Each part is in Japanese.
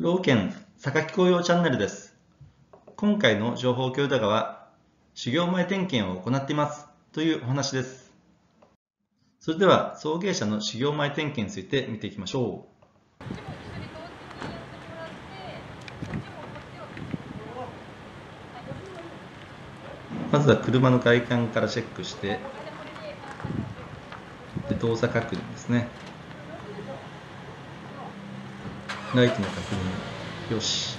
老県榊紅葉チャンネルです。今回の情報共有動画は、修行前点検を行っていますというお話です。それでは、送迎車の修行前点検について見ていきましょう。まずは車の外観からチェックして、で動作確認ですね。ライトの確認。よし。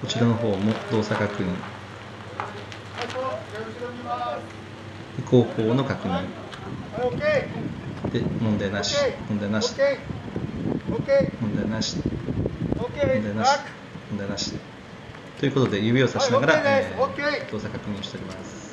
こちらの方も動作確認。後方の確認。で問題なし。問題なし。問題なし。問題なし。問題なし。ということで指をさしながら、えー、動作確認しております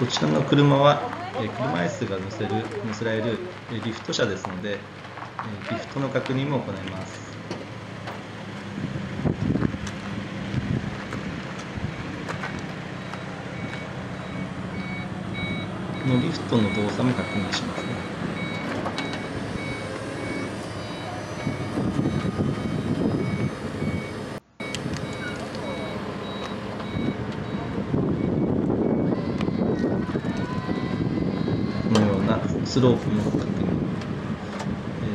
こちらの車は車椅子が乗せる乗せられるリフト車ですのでリフトの確認も行います。このリフトの動作も確認しますね。スロープも確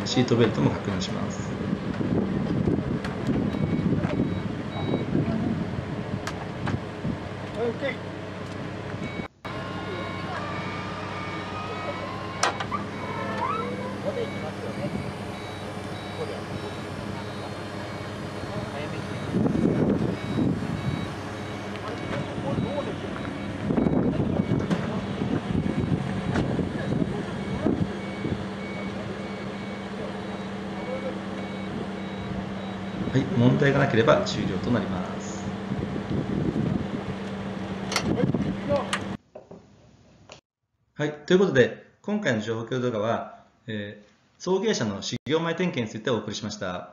認、シートベルトも確認します。まで行きますよはい、問題がなければ終了となります。はい、ということで、今回の情報共有動画は、えー、送迎車の修行前点検についてお送りしました。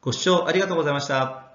ご視聴ありがとうございました。